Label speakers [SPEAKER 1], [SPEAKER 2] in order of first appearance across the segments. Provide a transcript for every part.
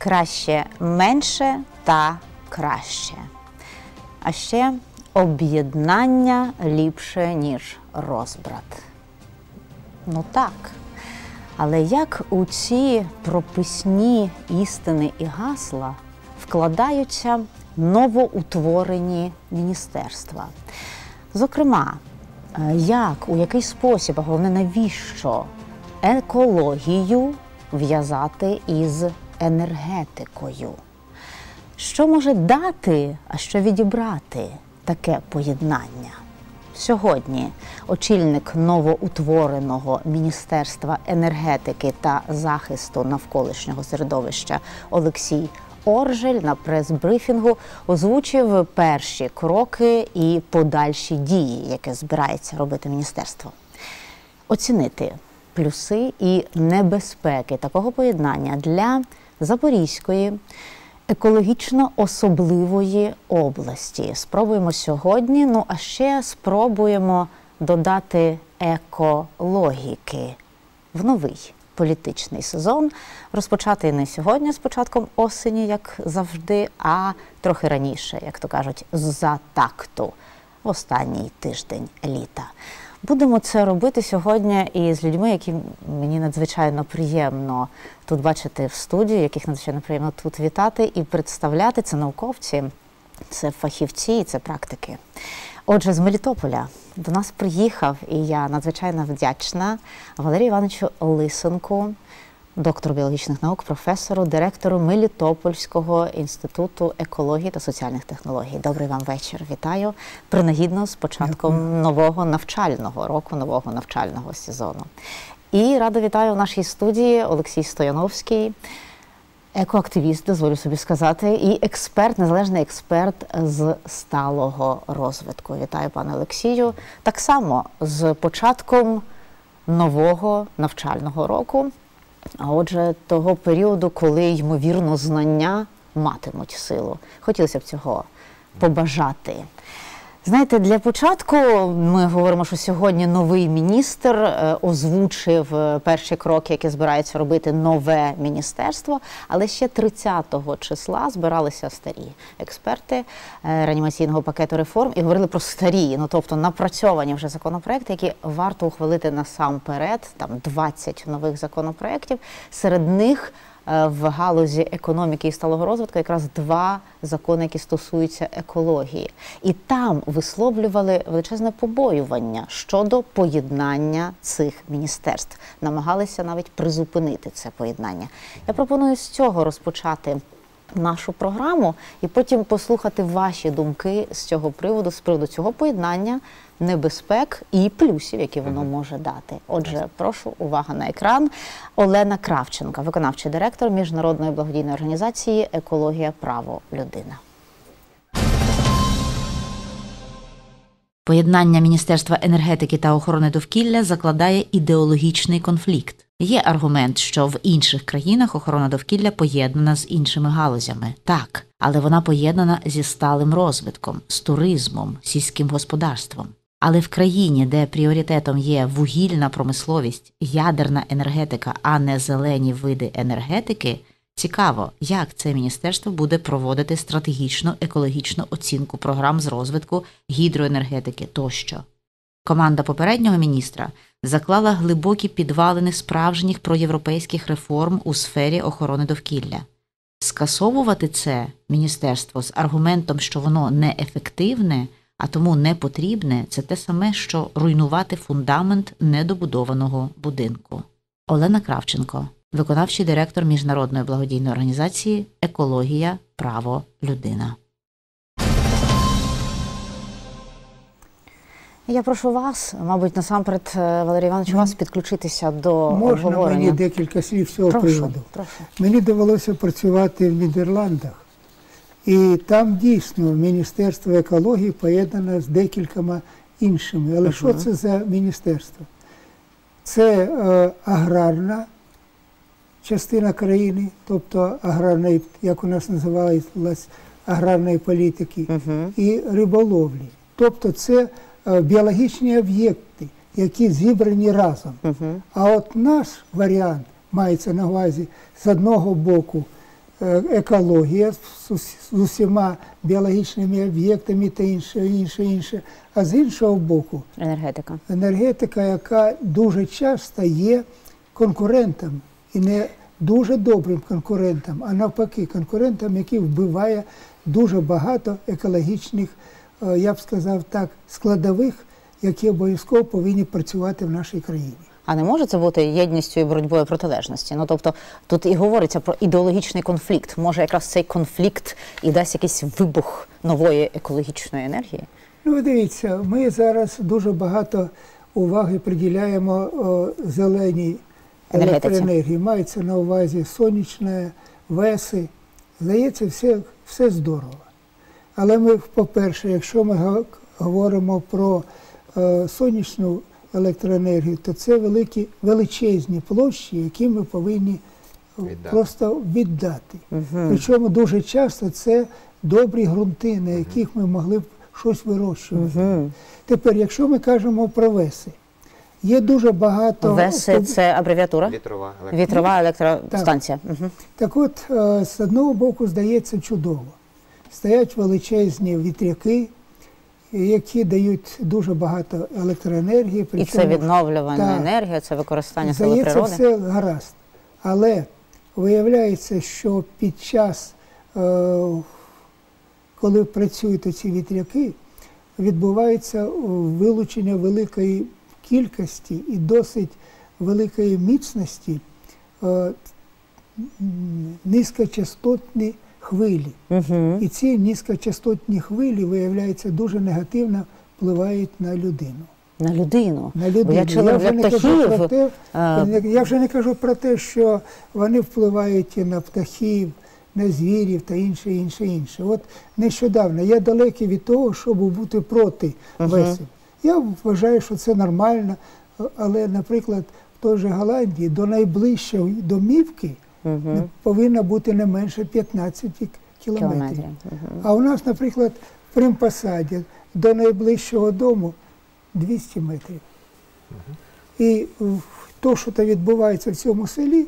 [SPEAKER 1] краще менше та краще. А ще об'єднання ліпше, ніж розбрат. Ну так. Але як у ці прописні істини і гасла вкладаються новоутворені міністерства? Зокрема, е, як, у який спосіб, а головне, навіщо екологію в'язати із енергетикою? Що може дати, а що відібрати таке поєднання? Сьогодні очільник новоутвореного Міністерства енергетики та захисту навколишнього середовища Олексій Оржель на прес-брифінгу озвучив перші кроки і подальші дії, яке збирається робити міністерство. Оцінити плюси і небезпеки такого поєднання для Запорізької екологічно особливої області. Спробуємо сьогодні. Ну а ще спробуємо додати екологіки в новий політичний сезон, розпочати не сьогодні з початком осені, як завжди, а трохи раніше, як то кажуть, за такту в останній тиждень літа. Будемо це робити сьогодні і з людьми, які мені надзвичайно приємно тут бачити в студії, яких надзвичайно приємно тут вітати і представляти. Це науковці, це фахівці, це практики. Отже, з Мелітополя до нас приїхав, і я надзвичайно вдячна Валерію Івановичу Лисенку доктору біологічних наук, професору, директору Мелітопольського інституту екології та соціальних технологій. Добрий вам вечір. Вітаю принагідно з початком Дякую. нового навчального року, нового навчального сезону. І рада вітаю в нашій студії Олексій Стояновський. Екоактивіст, дозволю собі сказати, і експерт, незалежний експерт з сталого розвитку. Вітаю, пане Олексію. Так само з початком нового навчального року. А отже, того періоду, коли ймовірно знання матимуть силу. Хотілося б цього побажати. Знаєте, для початку ми говоримо, що сьогодні новий міністр е, озвучив е, перші кроки, які збирається робити нове міністерство. Але ще 30-го числа збиралися старі експерти е, реанімаційного пакету реформ і говорили про старі, ну тобто напрацьовані вже законопроекти, які варто ухвалити насамперед. Там 20 нових законопроєктів. Серед них в галузі економіки і сталого розвитку якраз два закони, які стосуються екології, і там висловлювали величезне побоювання щодо поєднання цих міністерств, намагалися навіть призупинити це поєднання. Я пропоную з цього розпочати. Нашу програму і потім послухати ваші думки з цього приводу, з приводу цього поєднання небезпек і плюсів, які воно може дати. Отже, прошу увага на екран. Олена Кравченка, виконавчий директор міжнародної благодійної організації Екологія право людина.
[SPEAKER 2] Поєднання Міністерства енергетики та охорони довкілля закладає ідеологічний конфлікт. Є аргумент, що в інших країнах охорона довкілля поєднана з іншими галузями, так, але вона поєднана зі сталим розвитком, з туризмом, сільським господарством. Але в країні, де пріоритетом є вугільна промисловість, ядерна енергетика, а не зелені види енергетики, цікаво, як це міністерство буде проводити стратегічну екологічну оцінку програм з розвитку гідроенергетики тощо. Команда попереднього міністра заклала глибокі підвалини справжніх проєвропейських реформ у сфері охорони довкілля. Скасовувати це міністерство з аргументом, що воно неефективне – а тому не потрібне це те саме, що руйнувати фундамент недобудованого будинку. Олена Кравченко, виконавчий директор міжнародної благодійної організації Екологія, право, людина.
[SPEAKER 1] Я прошу вас, мабуть, насамперед, е, Валерій Іванович, вас підключитися до
[SPEAKER 3] Можна
[SPEAKER 1] обговорення.
[SPEAKER 3] мені декілька слів з цього
[SPEAKER 1] прошу,
[SPEAKER 3] приводу.
[SPEAKER 1] Прошу.
[SPEAKER 3] Мені довелося працювати в Нідерландах. І там дійсно Міністерство екології поєднане з декількома іншими. Але uh -huh. що це за міністерство? Це е, аграрна частина країни, тобто аграрної, як у нас називалась, аграрної політики, uh -huh. і риболовлі. Тобто це е, біологічні об'єкти, які зібрані разом. Uh -huh. А от наш варіант мається на увазі з одного боку екологія з усіма біологічними об'єктами та інше, інше, інше. А з іншого боку,
[SPEAKER 1] Енергетика.
[SPEAKER 3] енергетика, яка дуже часто є конкурентом і не дуже добрим конкурентом, а навпаки, конкурентом, який вбиває дуже багато екологічних, е, я б сказав так, складових, які обов'язково повинні працювати в нашій країні.
[SPEAKER 1] А не може це бути єдністю і боротьбою протилежності? Ну тобто тут і говориться про ідеологічний конфлікт. Може, якраз цей конфлікт і дасть якийсь вибух нової екологічної енергії?
[SPEAKER 3] Ну, ви дивіться, ми зараз дуже багато уваги приділяємо о, зеленій електроенергії. Мається на увазі сонячне, веси. Здається, все, все здорово. Але ми, по-перше, якщо ми говоримо про е, сонячну електроенергію, то це великі, величезні площі, які ми повинні
[SPEAKER 4] Віддати.
[SPEAKER 3] просто віддати. Причому дуже часто це добрі ґрунти, на яких ми могли б щось вирощувати. Тепер, якщо ми кажемо про веси, є дуже багато.
[SPEAKER 1] Веси це абревіатура?
[SPEAKER 4] Вітрова електро-
[SPEAKER 1] Вітрова електростанція. Угу.
[SPEAKER 3] Так от, е, з одного боку, здається чудово. Стоять величезні вітряки, які дають дуже багато електроенергії.
[SPEAKER 1] І це відновлювана енергія, це використання сили природи.
[SPEAKER 3] все гаразд. Але виявляється, що під час, е, коли працюють ці вітряки, відбувається вилучення великої кількості і досить великої міцності е, низькочастотні хвилі.
[SPEAKER 1] Угу.
[SPEAKER 3] І ці низькочастотні хвилі, виявляється, дуже негативно впливають на людину.
[SPEAKER 1] На людину.
[SPEAKER 3] На людину.
[SPEAKER 1] Я чула
[SPEAKER 3] вже
[SPEAKER 1] для
[SPEAKER 3] не кажу про
[SPEAKER 1] птахів.
[SPEAKER 3] те,
[SPEAKER 1] е,
[SPEAKER 3] я вже не кажу про те, що вони впливають і на птахів, на звірів та інше, інше, інше. От нещодавно я далекий від того, щоб бути проти весів. Я вважаю, що це нормально, але, наприклад, в той же Голландії до найближчої домівки
[SPEAKER 1] Мгм.
[SPEAKER 3] повинно бути не менше 15 кілометрів.
[SPEAKER 1] Кілометрів. Мгм.
[SPEAKER 3] А у нас, наприклад, в Примпосаді до найближчого дому 200 метрів. І то, що відбувається в цьому селі,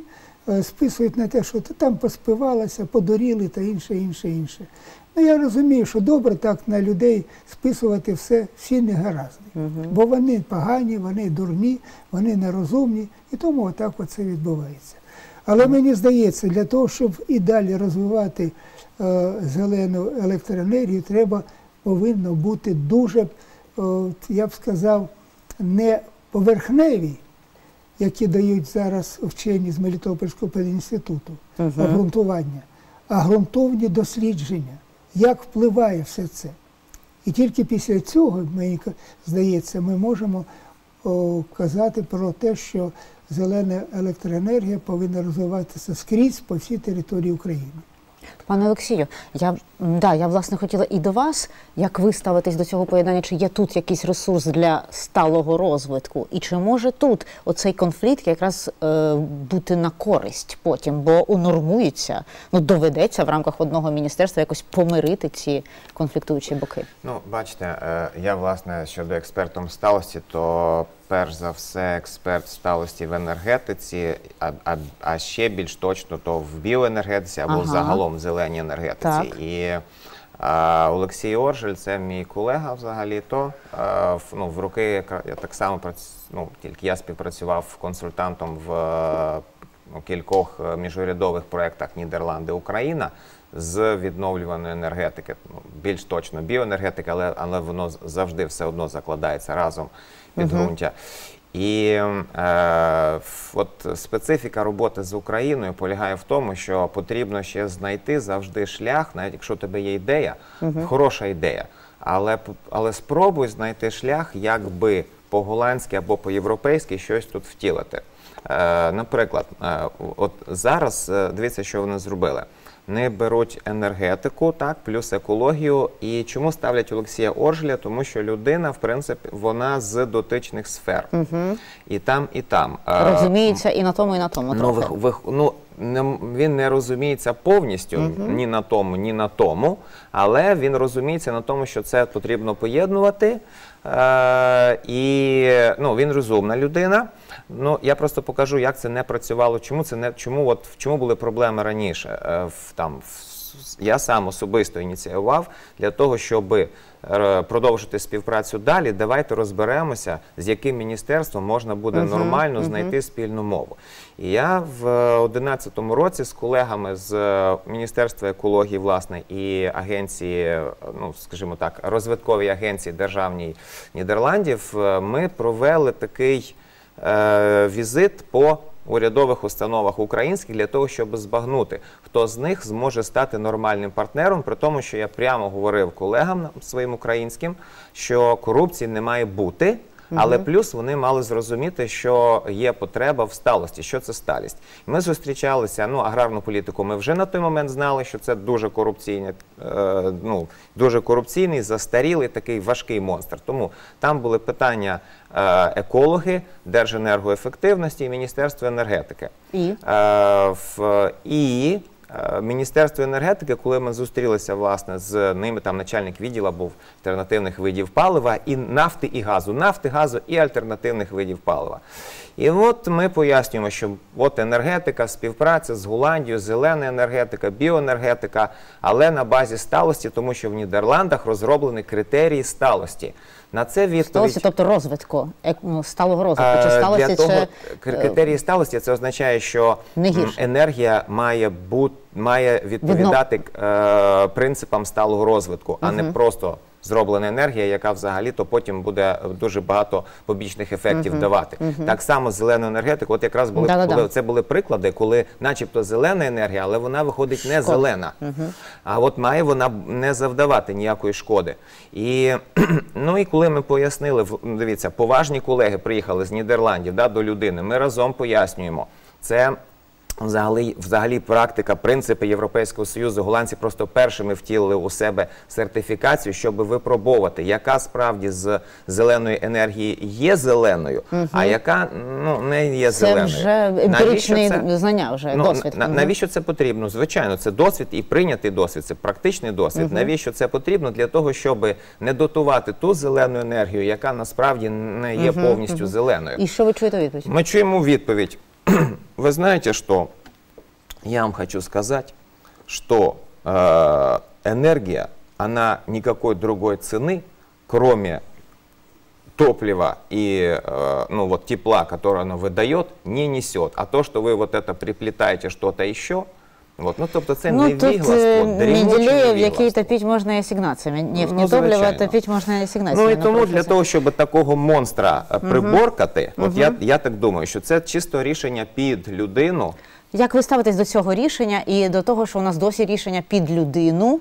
[SPEAKER 3] е, списують на те, що та там поспивалося, подоріли та інше, інше, інше. Ну я розумію, що добре так на людей списувати все, всі негаразди. Бо вони погані, вони дурні, вони нерозумні, і тому отак оце відбувається. Але мені здається, для того, щоб і далі розвивати е, зелену електроенергію, треба повинно бути дуже, е, я б сказав, не поверхневі, які дають зараз вчені з Мелітопольського педінституту обґрунтування, а ґрунтовні дослідження, як впливає все це. І тільки після цього, мені здається, ми можемо о, казати про те, що зелена електроенергія повинна розвиватися скрізь по всій території України.
[SPEAKER 1] Пане Олексію, я да, я власне хотіла і до вас, як ви ставитесь до цього поєднання, чи є тут якийсь ресурс для сталого розвитку, і чи може тут оцей конфлікт якраз е, бути на користь потім, бо унормується, ну доведеться в рамках одного міністерства якось помирити ці конфліктуючі боки.
[SPEAKER 4] Ну, бачите, е, я власне щодо експертом сталості, то перш за все експерт сталості в енергетиці, а, а, а ще більш точно то в біоенергетиці або
[SPEAKER 1] Ага.
[SPEAKER 4] загалом в зеленій енергетиці.
[SPEAKER 1] Так.
[SPEAKER 4] І а, Олексій Оржель, це мій колега взагалі, то а, в, ну, в роки я так само ну, тільки я співпрацював консультантом в ну, кількох міжурядових проєктах Нідерланди Україна з відновлюваної енергетики. Ну, більш точно біоенергетики, але, але воно завжди все одно закладається разом підґрунтя. І е, от специфіка роботи з Україною полягає в тому, що потрібно ще знайти завжди шлях, навіть якщо у тебе є ідея, хороша ідея. Але, але спробуй знайти шлях, як би по-голландськи або по-європейськи щось тут втілити. Е, наприклад, е, от зараз е, дивіться, що вони зробили. Вони беруть енергетику, так, плюс екологію. І чому ставлять Олексія Оржеля? Тому що людина, в принципі, вона з дотичних сфер. І там, і там. Е,
[SPEAKER 1] Розуміється і на тому, і на тому
[SPEAKER 4] Ну,
[SPEAKER 1] трохи.
[SPEAKER 4] Ви, вих, ну, не, він не розуміється повністю ні на тому, ні на тому, але він розуміється на тому, що це потрібно поєднувати. Е, і ну, він розумна людина. Ну, я просто покажу, як це не працювало, чому це не чому, от, в чому були проблеми раніше. Е, в, там, в, я сам особисто ініціював для того, щоб е, продовжити співпрацю далі. Давайте розберемося, з яким міністерством можна буде нормально знайти спільну мову. І я в 2011 році з колегами з е, Міністерства екології, власне, і агенції, е, ну скажімо так, розвитковій агенції державній Нідерландів, е, ми провели такий е, візит по урядових установах українських для того, щоб збагнути, хто з них зможе стати нормальним партнером, при тому, що я прямо говорив колегам своїм українським, що корупції не має бути. Але плюс вони мали зрозуміти, що є потреба в сталості. Що це сталість? Ми зустрічалися. Ну, аграрну політику. Ми вже на той момент знали, що це дуже корупційне, е, ну дуже корупційний, застарілий такий важкий монстр. Тому там були питання екологи, держенергоефективності і Міністерство енергетики.
[SPEAKER 1] І?
[SPEAKER 4] Е, в, і е, Міністерство енергетики, коли ми зустрілися власне з ними, там начальник відділу був альтернативних видів палива і нафти і газу, нафти, газу і альтернативних видів палива. І от ми пояснюємо, що от енергетика, співпраця з Голландією, зелена енергетика, біоенергетика, але на базі сталості, тому що в Нідерландах розроблені критерії сталості. На це відповідь
[SPEAKER 1] Сталості, тобто розвитку, ну, сталого розвитку, чи
[SPEAKER 4] Е,
[SPEAKER 1] сталості,
[SPEAKER 4] Для того,
[SPEAKER 1] чи...
[SPEAKER 4] критерії сталості це означає, що енергія має бути має відповідати е, принципам сталого розвитку, а не просто зроблена енергія, яка взагалі то потім буде дуже багато побічних ефектів давати. Так само зелену енергетику. От якраз були
[SPEAKER 1] Да-да-да.
[SPEAKER 4] коли це були приклади, коли, начебто, зелена енергія, але вона виходить не зелена. А от має вона не завдавати ніякої шкоди. І ну і коли ми пояснили, в- дивіться, поважні колеги приїхали з Нідерландів да, до людини. Ми разом пояснюємо. Це Взагалі, взагалі, практика, принципи Європейського Союзу, голландці просто першими втілили у себе сертифікацію, щоб випробовувати, яка справді з зеленої енергії є зеленою, а яка ну не є
[SPEAKER 1] Це
[SPEAKER 4] зеленою.
[SPEAKER 1] вже
[SPEAKER 4] Навіщо
[SPEAKER 1] емпіричні
[SPEAKER 4] це?
[SPEAKER 1] знання, вже
[SPEAKER 4] Ну,
[SPEAKER 1] досвід.
[SPEAKER 4] на- навіщо це потрібно? Звичайно, це досвід і прийнятий досвід, це практичний досвід. Навіщо це потрібно? Для того, щоб не дотувати ту зелену енергію, яка насправді не є повністю зеленою.
[SPEAKER 1] І що ви чуєте відповідь?
[SPEAKER 4] Мы чуем відповідь. Вы знаете, что я вам хочу сказать, что э, энергия, она никакой другой цены, кроме топлива и э, ну, вот тепла, которое оно выдает, не несет. А то, что вы вот это приплетаете что-то еще, вот, ну, тобто це
[SPEAKER 1] Ну, тут
[SPEAKER 4] невігластво,
[SPEAKER 1] е,
[SPEAKER 4] дрімуче
[SPEAKER 1] Менделєєв, який топіть можна і асігнаціями. Нефть,
[SPEAKER 4] Ну,
[SPEAKER 1] не топливо, топіть можна і асігнаціями.
[SPEAKER 4] Ну і тому для того, щоб такого монстра приборкати, приборкати, от я, я так думаю, що це чисто рішення під людину.
[SPEAKER 1] Як ви ставитесь до цього рішення і до того, що у нас досі рішення під людину?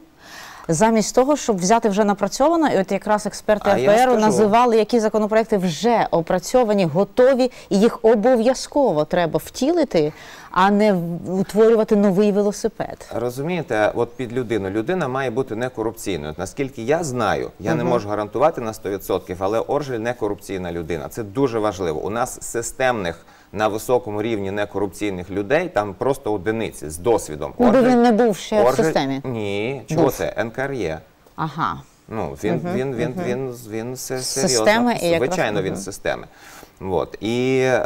[SPEAKER 1] Замість того, щоб взяти вже напрацьовано, і от якраз експерти
[SPEAKER 4] А я
[SPEAKER 1] АПР
[SPEAKER 4] скажу.
[SPEAKER 1] називали, які законопроекти вже опрацьовані, готові, і їх обов'язково треба втілити, а не в- утворювати новий велосипед.
[SPEAKER 4] Розумієте, от під людину. Людина має бути не корупційною. От Наскільки я знаю, я не можу гарантувати на 100%, але Оржель не корупційна людина. Це дуже важливо. У нас системних на високому рівні некорупційних людей там просто одиниці з досвідом.
[SPEAKER 1] Ну, він не був ще в системі.
[SPEAKER 4] Ні, чого
[SPEAKER 1] Був.
[SPEAKER 4] це? НКРЄ.
[SPEAKER 1] Ага.
[SPEAKER 4] Ну, він, він, він, він, він, се- серйозно.
[SPEAKER 1] системи і якраз-
[SPEAKER 4] Звичайно, він
[SPEAKER 1] Мгм.
[SPEAKER 4] системи. От. І, е,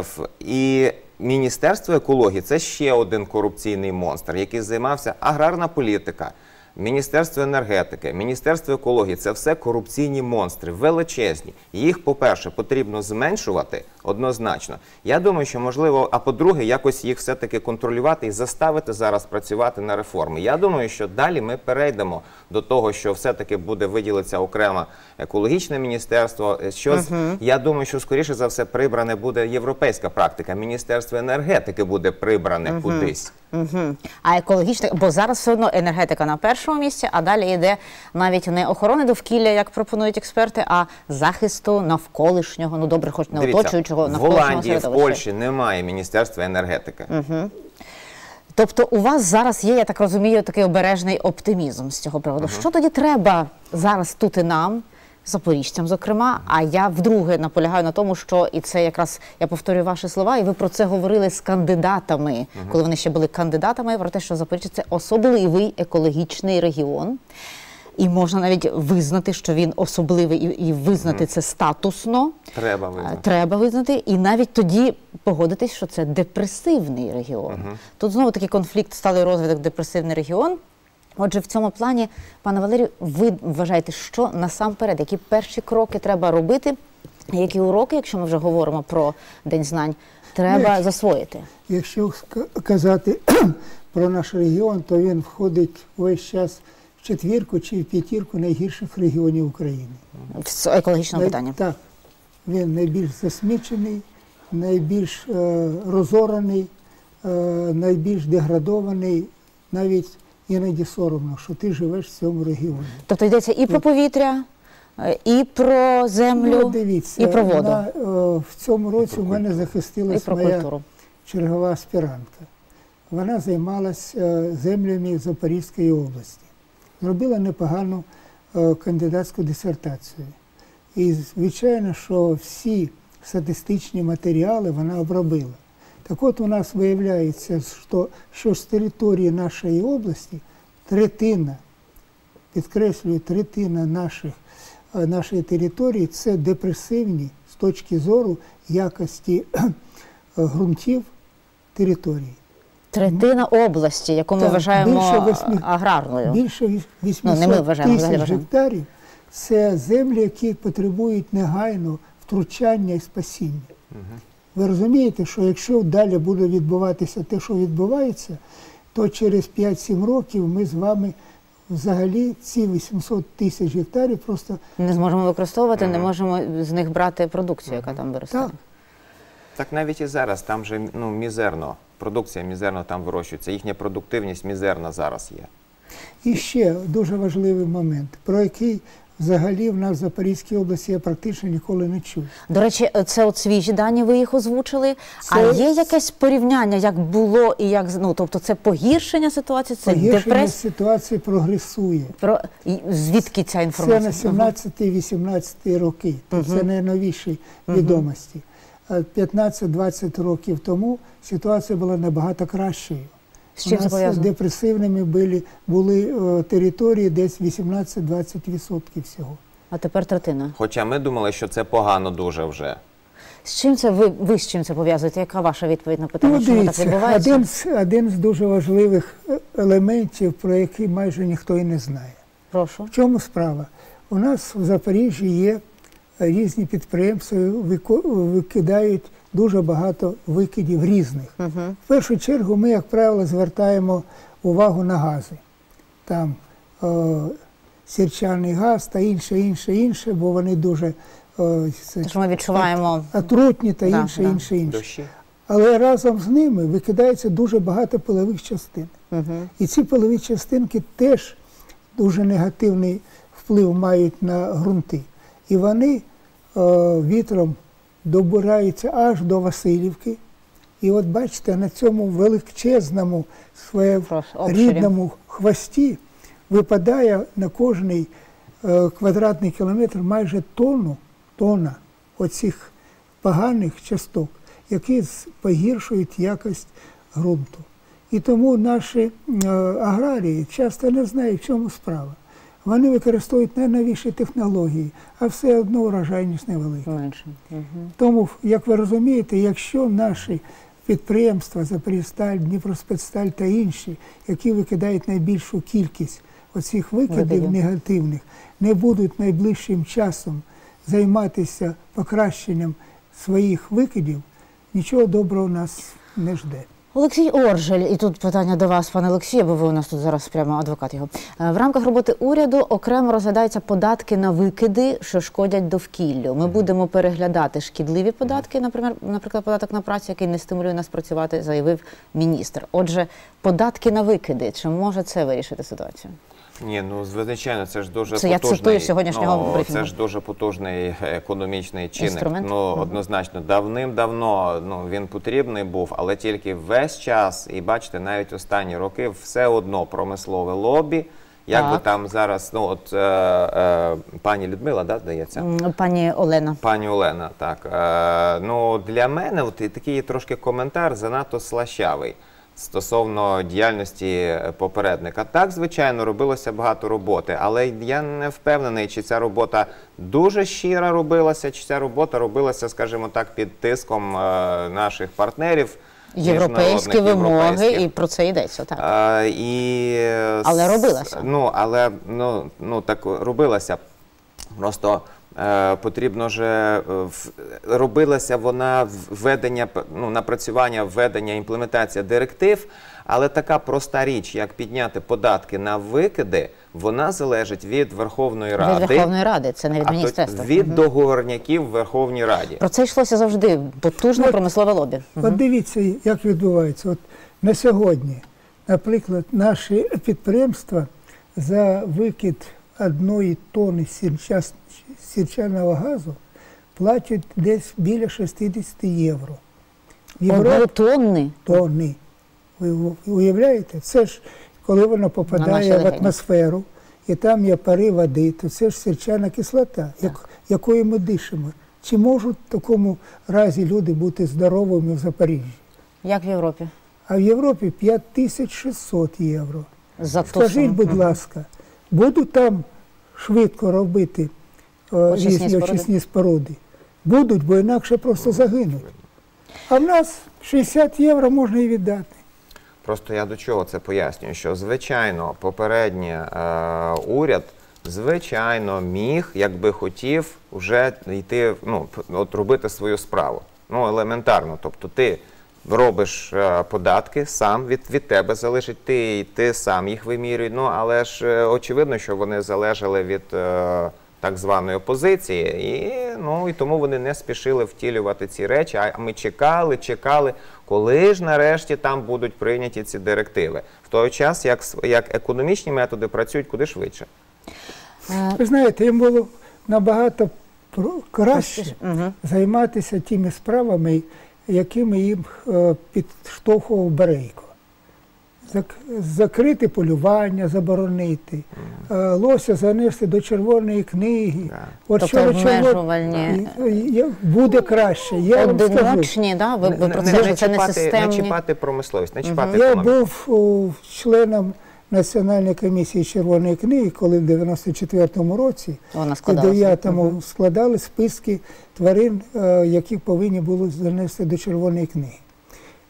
[SPEAKER 4] в- і Міністерство екології це ще один корупційний монстр, який займався аграрна політика. Міністерство енергетики, Міністерство екології це все корупційні монстри, величезні. Їх, по-перше, потрібно зменшувати однозначно. Я думаю, що можливо, а по-друге, якось їх все-таки контролювати і заставити зараз працювати на реформи. Я думаю, що далі ми перейдемо до того, що все-таки буде виділитися окремо екологічне міністерство. Що з- я думаю, що скоріше за все прибране буде європейська практика. Міністерство енергетики буде прибране кудись.
[SPEAKER 1] Угу. А екологічна, бо зараз все одно енергетика на першому місці, а далі йде навіть не охорони довкілля, як пропонують експерти, а захисту навколишнього, ну добре, хоч не
[SPEAKER 4] Дивіться,
[SPEAKER 1] оточуючого
[SPEAKER 4] в Голландії, в. Польщі немає міністерства енергетики.
[SPEAKER 1] Тобто у вас зараз є, я так розумію, такий обережний оптимізм з цього приводу. Що тоді треба зараз тут і нам запоріжцям, зокрема. А я вдруге наполягаю на тому, що і це якраз я повторюю ваші слова, і ви про це говорили з кандидатами, коли вони ще були кандидатами, про те, що Запоріжжя це особливий екологічний регіон. І можна навіть визнати, що він особливий, і, і визнати це статусно.
[SPEAKER 4] Треба визнати.
[SPEAKER 1] Треба визнати, і навіть тоді погодитись, що це депресивний регіон. Тут знову такий конфлікт, сталий розвиток, депресивний регіон. Отже, в цьому плані, пане Валерію, ви вважаєте, що насамперед, які перші кроки треба робити, які уроки, якщо ми вже говоримо про День знань, треба
[SPEAKER 3] Ну,
[SPEAKER 1] засвоїти?
[SPEAKER 3] Якщо казати про наш регіон, то він входить весь час в четвірку чи в п'ятірку найгірших регіонів України.
[SPEAKER 1] В с- екологічному питанні.
[SPEAKER 3] Так, він найбільш засмічений, найбільш е, розораний, е, найбільш деградований, навіть іноді соромно, що ти живеш в цьому регіоні.
[SPEAKER 1] Тобто йдеться і про повітря, е, і про землю,
[SPEAKER 3] Ну, дивіться,
[SPEAKER 1] і про воду,
[SPEAKER 3] вона, е, в цьому році в мене
[SPEAKER 1] і
[SPEAKER 3] захистилась моя чергова аспірантка. Вона займалася землями Запорізької області. Зробила непогану е, кандидатську дисертацію. І звичайно, що всі статистичні матеріали вона обробила. Так от у нас виявляється, що, що з території нашої області третина, підкреслюю, третина наших, е, нашої території це депресивні з точки зору якості ґрунтів території.
[SPEAKER 1] Третина області, яку ми
[SPEAKER 3] Так,
[SPEAKER 1] вважаємо
[SPEAKER 3] більше восьми-
[SPEAKER 1] аграрною.
[SPEAKER 3] Більше віс-
[SPEAKER 1] Ну, не ми вважаємо,
[SPEAKER 3] тисяч
[SPEAKER 1] вважаємо.
[SPEAKER 3] гектарів це землі, які потребують негайно втручання і спасіння. Ви розумієте, що якщо далі буде відбуватися те, що відбувається, то через 5-7 років ми з вами взагалі ці 800 тисяч гектарів просто
[SPEAKER 1] Не зможемо використовувати, не можемо з них брати продукцію, яка там виростає.
[SPEAKER 3] так.
[SPEAKER 4] Так навіть і зараз там же ну, мізерно, продукція мізерно там вирощується. Їхня продуктивність мізерна зараз є.
[SPEAKER 3] І ще дуже важливий момент, про який взагалі в нас в Запорізькій області я практично ніколи не чув.
[SPEAKER 1] До речі, це от свіжі дані, ви їх озвучили. А є якесь порівняння, як було і як ну, тобто це погіршення ситуації, це
[SPEAKER 3] Погіршення
[SPEAKER 1] депресія.
[SPEAKER 3] ситуації прогресує.
[SPEAKER 1] Про звідки ця інформація?
[SPEAKER 3] Це на 17-18 роки, то це найновіші відомості. 15-20 років тому ситуація була набагато кращою.
[SPEAKER 1] З чим
[SPEAKER 3] У нас депресивними були, були е, території десь 18-20% всього.
[SPEAKER 1] А тепер третина.
[SPEAKER 4] Хоча ми думали, що це погано дуже вже.
[SPEAKER 1] З чим це ви, ви з чим це пов'язуєте? Яка ваша відповідь на питання?
[SPEAKER 3] Ну,
[SPEAKER 1] Чому так відбувається?
[SPEAKER 3] один з, один з дуже важливих е, елементів, про який майже ніхто і не знає.
[SPEAKER 1] Прошу.
[SPEAKER 3] В чому справа? У нас в Запоріжжі є різні підприємства, викидають дуже багато викидів різних. В першу чергу ми, як правило, звертаємо увагу на гази. Там е, сірчаний газ та інше, інше, інше, бо вони дуже е, це,
[SPEAKER 1] ми відчуваємо
[SPEAKER 3] отрутні та
[SPEAKER 1] Да,
[SPEAKER 3] інше,
[SPEAKER 1] да.
[SPEAKER 3] інше, інше.
[SPEAKER 4] Дощі.
[SPEAKER 3] Але разом з ними викидається дуже багато пилових частин. І ці пилові частинки теж дуже негативний вплив мають на ґрунти. І вони е, вітром добираються аж до Васильівки. І от бачите, на цьому величезному своєму рідному хвості випадає на кожний е, квадратний кілометр майже тонну, тонна оцих поганих часток, які погіршують якість ґрунту. І тому наші е, аграрії часто не знають, в чому справа. Вони використовують не найновіші технології, а все одно урожайність невелика.
[SPEAKER 1] менше. Мгм.
[SPEAKER 3] Тому, як ви розумієте, якщо наші підприємства Запорізсталь, Дніпроспецсталь та інші, які викидають найбільшу кількість оцих викидів
[SPEAKER 1] Викидів.
[SPEAKER 3] негативних, не будуть найближчим часом займатися покращенням своїх викидів, нічого доброго нас не жде.
[SPEAKER 1] Олексій Оржель, і тут питання до вас, пане Олексію, бо ви у нас тут зараз прямо адвокат його. Е, В рамках роботи уряду окремо розглядаються податки на викиди, що шкодять довкіллю. Ми будемо переглядати шкідливі податки, наприклад, наприклад, податок на працю, який не стимулює нас працювати, заявив міністр. Отже, податки на викиди, чи може це вирішити ситуацію?
[SPEAKER 4] Ні, ну звичайно, це ж дуже
[SPEAKER 1] Це я цитую сьогоднішнього
[SPEAKER 4] ну,
[SPEAKER 1] брифінгу.
[SPEAKER 4] Це ж дуже потужний економічний чинник.
[SPEAKER 1] Інструмент.
[SPEAKER 4] Ну однозначно, давним-давно ну він потрібний був, але тільки весь час, і бачите, навіть останні роки все одно промислове лобі Як би там зараз, ну от е, е, пані Людмила, да, здається?
[SPEAKER 1] Пані Олена.
[SPEAKER 4] Пані Олена, так. Е, ну, для мене от, такий трошки коментар занадто слащавий стосовно діяльності попередника. Так, звичайно, робилося багато роботи, але я не впевнений, чи ця робота дуже щира робилася, чи ця робота робилася, скажімо так, під тиском е, наших партнерів.
[SPEAKER 1] Європейські вимоги, і про це йдеться, так.
[SPEAKER 4] А, і, е,
[SPEAKER 1] Але робилася.
[SPEAKER 4] Ну, але ну, ну, так робилася. Просто потрібно же е, робилася вона введення, ну, напрацювання, введення, імплементація директив, але така проста річ, як підняти податки на викиди, вона залежить від Верховної Ради,
[SPEAKER 1] Від Верховної Ради, це не від міністерства.
[SPEAKER 4] від
[SPEAKER 1] Мгм.
[SPEAKER 4] договорняків в Верховній Раді.
[SPEAKER 1] Про це йшлося завжди. Потужне промислове лобі.
[SPEAKER 3] От дивіться, як відбувається. От на сьогодні, наприклад, наші підприємства за викид одної тони сірча- сірчаного газу платять десь біля 60 євро.
[SPEAKER 1] Одної
[SPEAKER 3] Європі
[SPEAKER 1] тонни.
[SPEAKER 3] Ви уявляєте? Це ж коли воно попадає в атмосферу, і там є пари води, то це ж сірчана кислота, як, якою ми дишимо. Чи можуть в такому разі люди бути здоровими в Запоріжжі?
[SPEAKER 1] Як в Європі?
[SPEAKER 3] А в Європі 5600 євро.
[SPEAKER 1] За
[SPEAKER 3] Скажіть, будь ласка, будуть там швидко робити
[SPEAKER 1] Очисні
[SPEAKER 3] різні
[SPEAKER 1] споруди?
[SPEAKER 3] очисні споруди? Будуть, бо інакше просто загинуть. А в нас 60 євро можна і віддати.
[SPEAKER 4] Просто я до чого це пояснюю, що звичайно попередній е, уряд, звичайно, міг, якби хотів, вже йти, ну, от робити свою справу. Ну, елементарно. Тобто ти робиш е, податки, сам від, від тебе залежить, ти, ти сам їх вимірюй. Ну, але ж е, очевидно, що вони залежали від. Е, так званої опозиції, і ну і тому вони не спішили втілювати ці речі. А ми чекали, чекали, коли ж нарешті там будуть прийняті ці директиви. В той час, як як економічні методи працюють куди швидше.
[SPEAKER 3] Ви знаєте, їм було набагато про- краще займатися тими справами, якими їм е, підштовхував Берейко. Зак- Закрити полювання, заборонити, е, лося занести до червоної книги. От
[SPEAKER 1] Тобто
[SPEAKER 3] що-
[SPEAKER 1] обмежувальні.
[SPEAKER 3] і- буде краще. Я вам скажу.
[SPEAKER 1] Одиночні, да? ви, ви про це
[SPEAKER 4] не
[SPEAKER 1] не системні.
[SPEAKER 4] не чіпати промисловість, не чіпати
[SPEAKER 3] Я
[SPEAKER 4] економіку.
[SPEAKER 3] був о, членом Національної комісії Червоної книги, коли в 94-му році
[SPEAKER 1] Вона
[SPEAKER 3] у 9-му складали списки тварин, е, які повинні були занести до Червоної книги.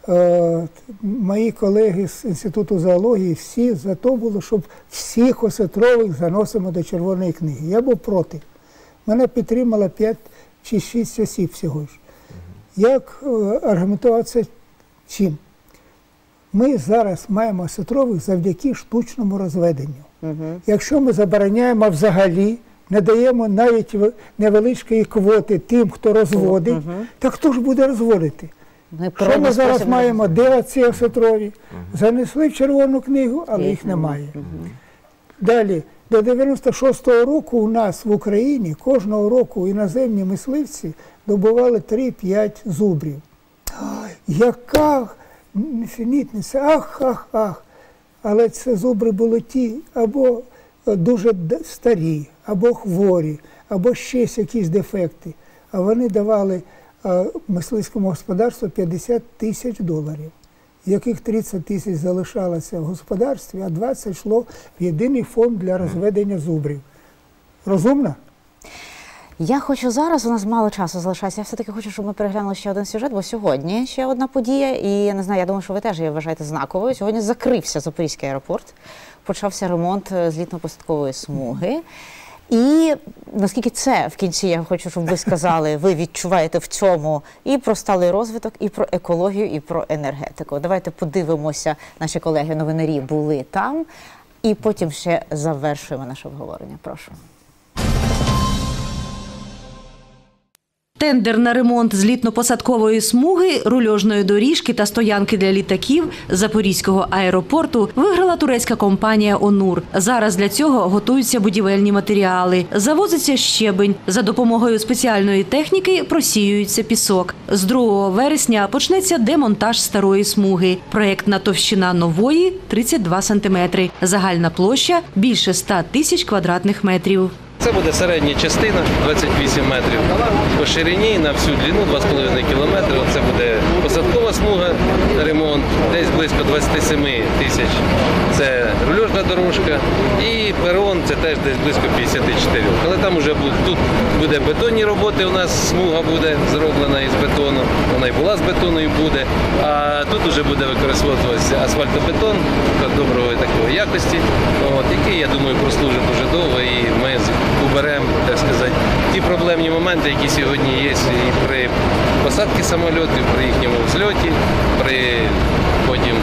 [SPEAKER 3] Е, Мої колеги з Інституту зоології всі за то було, щоб всіх осетрових заносимо до Червоної книги. Я був проти. Мене підтримало 5 чи 6 осіб всього ж. Як е, аргументувати це чим? Ми зараз маємо осетрових завдяки штучному розведенню. Якщо ми забороняємо взагалі, не даємо навіть невеличкої квоти тим, хто розводить, так хто ж буде розводити? Що ми зараз маємо? Де оці осетрові? Занесли в червону книгу, але їх немає. Далі, до 96-го року у нас в Україні кожного року іноземні мисливці добували 3-5 зубрів. Яка несенітниця, ах, ах, ах. Але це зубри були ті або дуже старі, або хворі, або ще якісь дефекти. А вони давали мисливському господарству 50 тисяч доларів, яких 30 тисяч залишалося в господарстві, а 20 йшло в єдиний фонд для розведення зубрів. Розумно?
[SPEAKER 1] Я хочу зараз, у нас мало часу залишається. Я все-таки хочу, щоб ми переглянули ще один сюжет, бо сьогодні ще одна подія. І я не знаю, я думаю, що ви теж її вважаєте знаковою. Сьогодні закрився Запорізький аеропорт, почався ремонт е, злітно-посадкової смуги. І наскільки це в кінці, я хочу, щоб ви сказали, ви відчуваєте в цьому і про сталий розвиток, і про екологію, і про енергетику. Давайте подивимося, наші колеги новинарі були там, і потім ще завершуємо наше обговорення. Прошу.
[SPEAKER 5] Тендер на ремонт злітно-посадкової смуги, рульожної доріжки та стоянки для літаків Запорізького аеропорту виграла турецька компанія Онур. Зараз для цього готуються будівельні матеріали. Завозиться щебень. За допомогою спеціальної техніки просіюється пісок. З 2 вересня почнеться демонтаж старої смуги. Проєктна товщина нової 32 сантиметри. Загальна площа більше 100 тисяч квадратних метрів.
[SPEAKER 6] Це буде середня частина 28 метрів по ширині на всю длину 2,5 кілометри. Це буде смуга ремонт, десь близько 27 тисяч. Це рульожна дорожка і перон це теж десь близько 54. Але там вже буде тут буде бетонні роботи. У нас смуга буде зроблена із бетону. Вона і була з бетону і буде. А тут вже буде використовуватися асфальтобетон доброї такої якості, от, який, я думаю, прослужить дуже довго і ми уберемо, так сказати, ті проблемні моменти, які сьогодні є і при посадці самольотів, при їхньому взльоті, при потім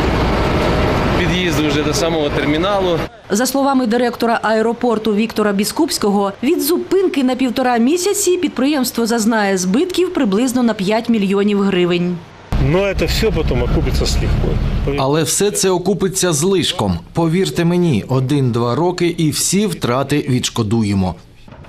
[SPEAKER 6] під'їзду вже до самого терміналу.
[SPEAKER 5] За словами директора аеропорту Віктора Біскупського, від зупинки на півтора місяці підприємство зазнає збитків приблизно на 5 мільйонів гривень.
[SPEAKER 7] Но это все потом окупится с лихвой.
[SPEAKER 8] Але все це окупиться злишком. Повірте мені, один-два роки і всі втрати відшкодуємо.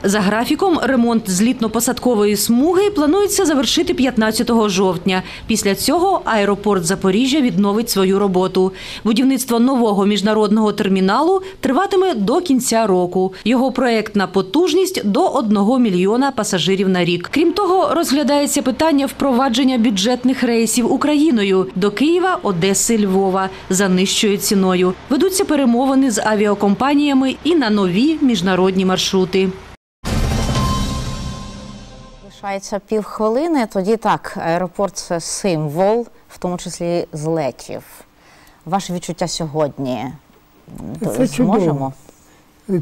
[SPEAKER 5] За графіком, ремонт злітно-посадкової смуги планується завершити 15 жовтня. Після цього аеропорт Запоріжжя відновить свою роботу. Будівництво нового міжнародного терміналу триватиме до кінця року. Його проектна потужність до 1 мільйона пасажирів на рік. Крім того, розглядається питання впровадження бюджетних рейсів Україною до Києва, Одеси, Львова за нижчою ціною. Ведуться перемовини з авіакомпаніями і на нові міжнародні маршрути.
[SPEAKER 1] Лишається півхвилини. Тоді так, аеропорт це символ, в тому числі злетів. Ваше відчуття сьогодні
[SPEAKER 3] Це
[SPEAKER 1] зможемо?
[SPEAKER 3] чудово.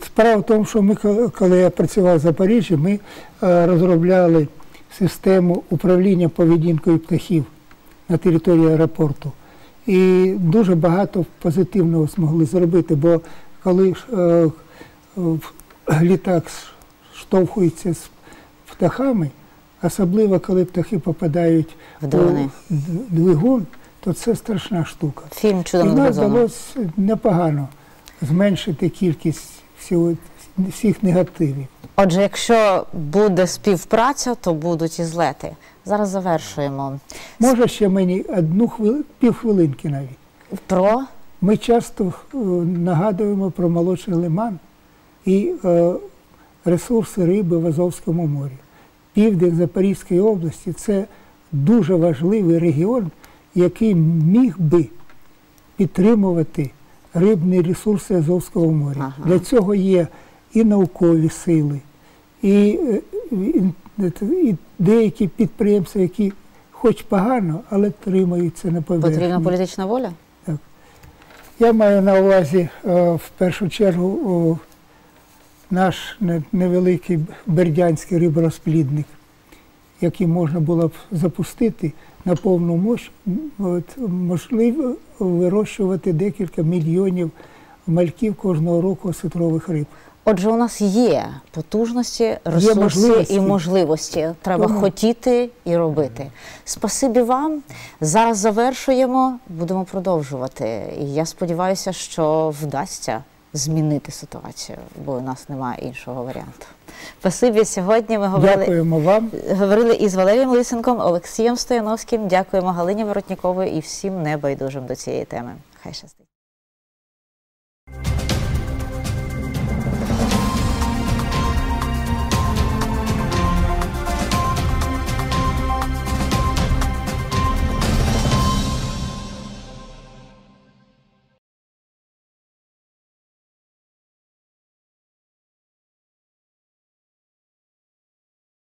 [SPEAKER 3] Справа в тому, що ми, коли я працював в Запоріжжі, ми е, розробляли систему управління поведінкою птахів на території аеропорту. І дуже багато позитивного змогли зробити, бо коли е, літак штовхується з птахами, особливо коли птахи попадають
[SPEAKER 1] В двигуни.
[SPEAKER 3] у двигун, то це страшна штука.
[SPEAKER 1] Фільм
[SPEAKER 3] І
[SPEAKER 1] газоном.
[SPEAKER 3] вдалося непогано зменшити кількість всього, всіх негативів.
[SPEAKER 1] Отже, якщо буде співпраця, то будуть і злети. Зараз завершуємо.
[SPEAKER 3] Може ще мені одну хвили, півхвилинки навіть.
[SPEAKER 1] Про
[SPEAKER 3] Ми часто е, нагадуємо про молодший лиман і е, ресурси риби в Азовському морі. Південь Запорізької області це дуже важливий регіон, який міг би підтримувати рибні ресурси Азовського моря.
[SPEAKER 1] Ага.
[SPEAKER 3] Для цього є і наукові сили, і, е, і, і деякі підприємства, які хоч погано, але тримаються на поверхні.
[SPEAKER 1] потрібна політична воля. Так.
[SPEAKER 3] Я маю на увазі е, в першу чергу наш невеликий бердянський риборозплідник, який можна було б запустити на повну мощ, от, можливо вирощувати декілька мільйонів мальків кожного року осетрових риб.
[SPEAKER 1] Отже, у нас є потужності, ресурси
[SPEAKER 3] можливості.
[SPEAKER 1] і можливості. Треба
[SPEAKER 3] Тому-
[SPEAKER 1] хотіти і робити. Спасибі вам. Зараз завершуємо, будемо продовжувати. І я сподіваюся, що вдасться змінити ситуацію, бо у нас немає іншого варіанту. Спасибі. Сьогодні ми говорили,
[SPEAKER 3] Дякуємо вам.
[SPEAKER 1] говорили із Валерієм Лисенком, Олексієм Стояновським. Дякуємо Галині Воротнікової і всім небайдужим до цієї теми. Хай щастить.